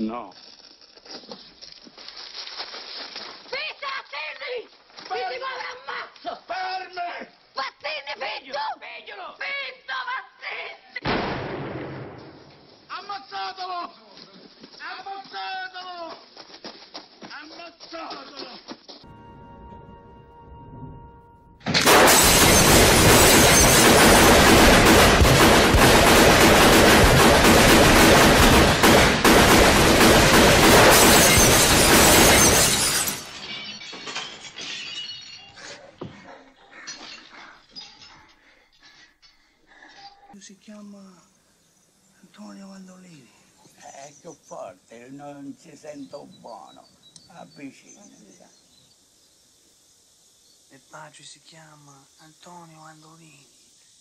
No. Zitta, Attili! Mi si muove ammazzo! Fermi! Fattini, fitto! Piglialo! Fitto, Fattini! Ammazzatelo! Ammazzatelo! Ammazzatelo! Antonio Mandolini. È più forte, non si sento buono. Avvicinati. Il padre si chiama Antonio Andolini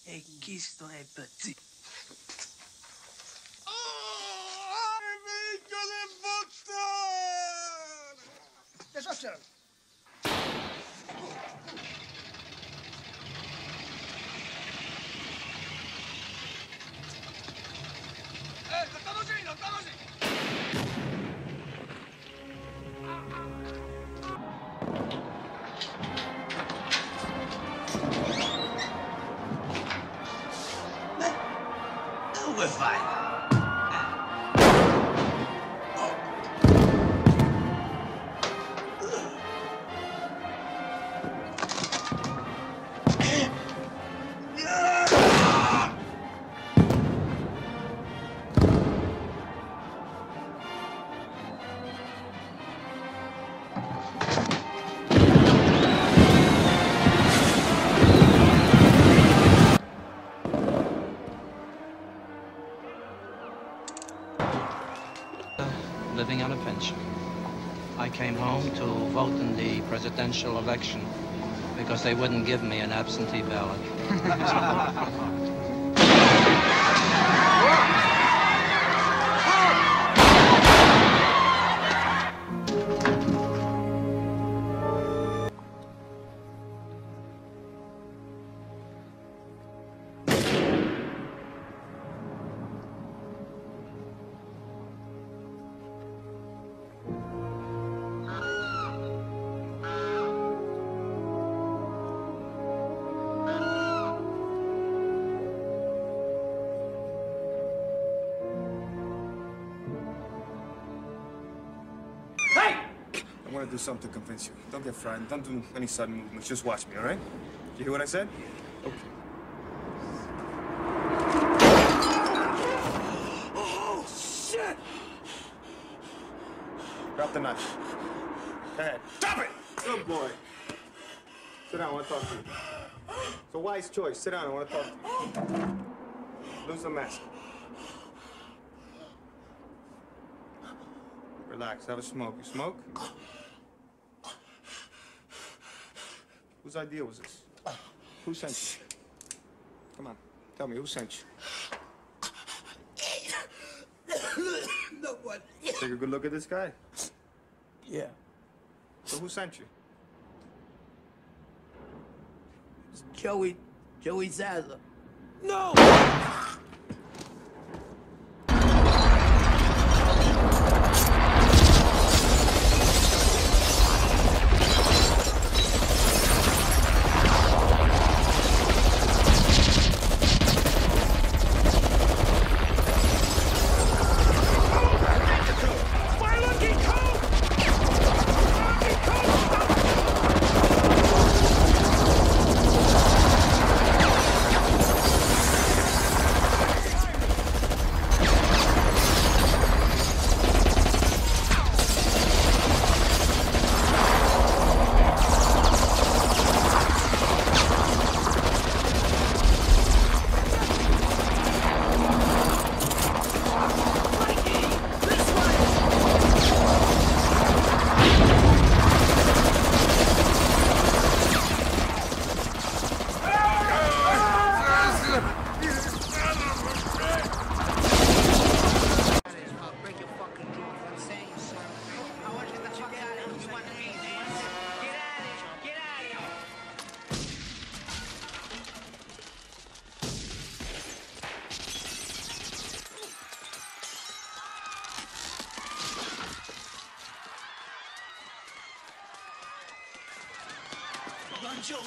e Cristo è Pazzi. Eh, living on a pension. I came home to vote in the presidential election because they wouldn't give me an absentee ballot. To do something to convince you. Don't get frightened. Don't do any sudden movements. Just watch me, all right? You hear what I said? Okay. Oh, shit! Drop the knife. Go ahead. Drop it! Good boy. Sit down. I want to talk to you. It's a wise choice. Sit down. I want to talk to you. Lose the mask. Relax. Have a smoke. You smoke? Whose idea was this? Who sent you? Come on. Tell me, who sent you? No one. Take a good look at this guy. Yeah. So who sent you? It's Joey. Joey Zaza. No!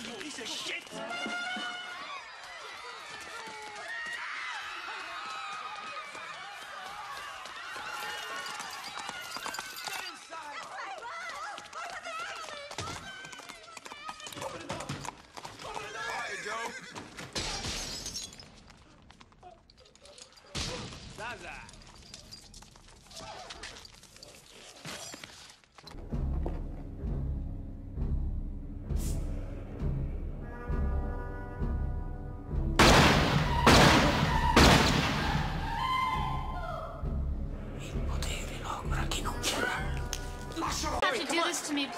you piece of shit!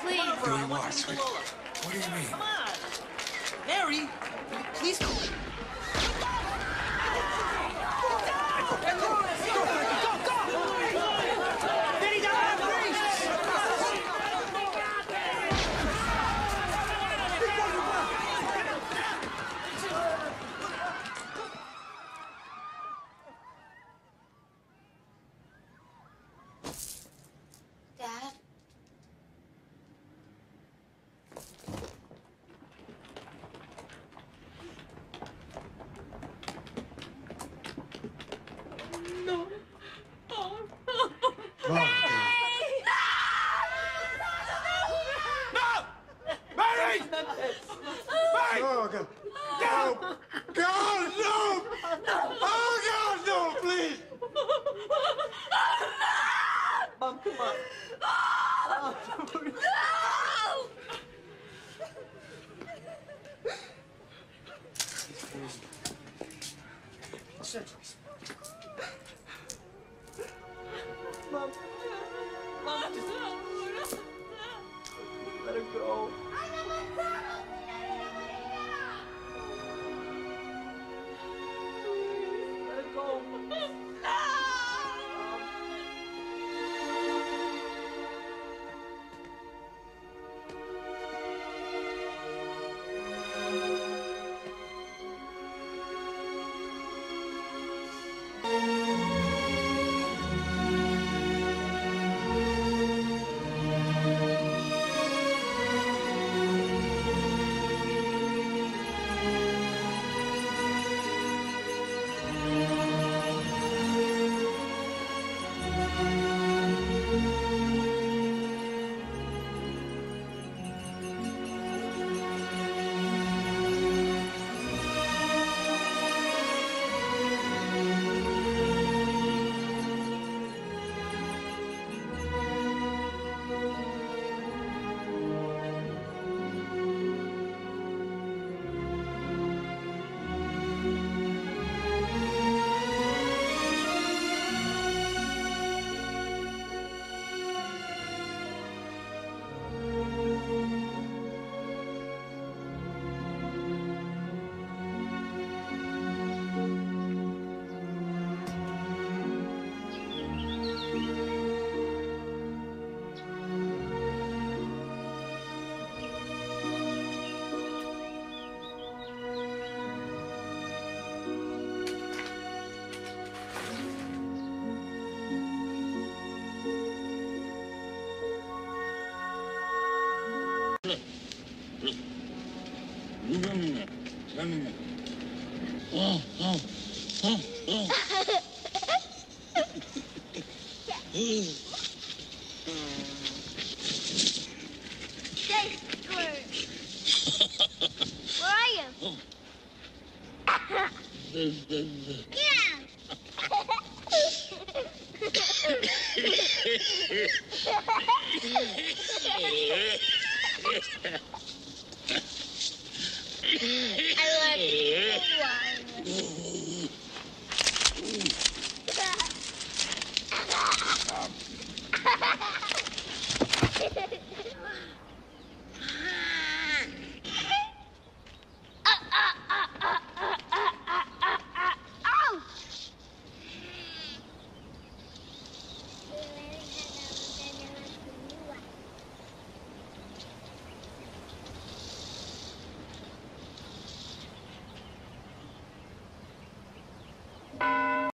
please. Doing what, sweetie? What do you mean? Come on. Mary, please don't. centuries. Yeah.